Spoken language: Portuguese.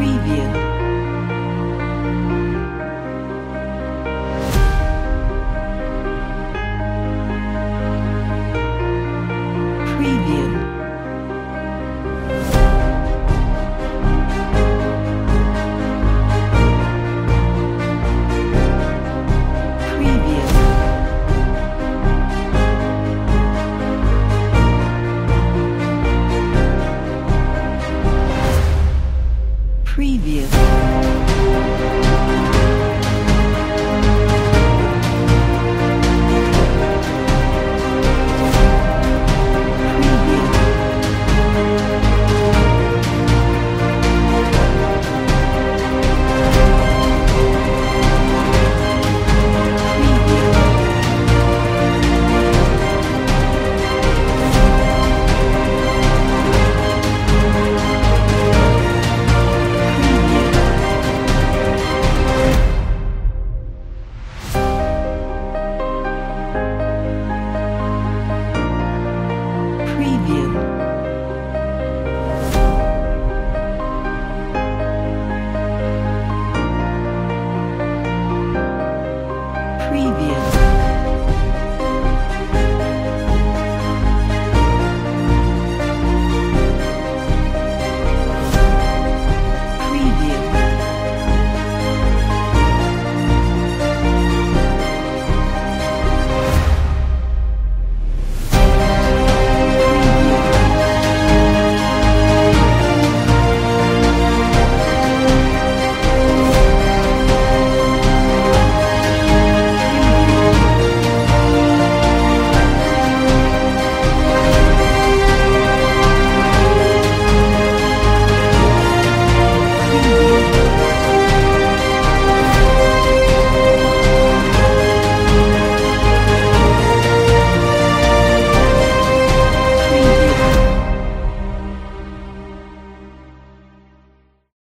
preview. Preview.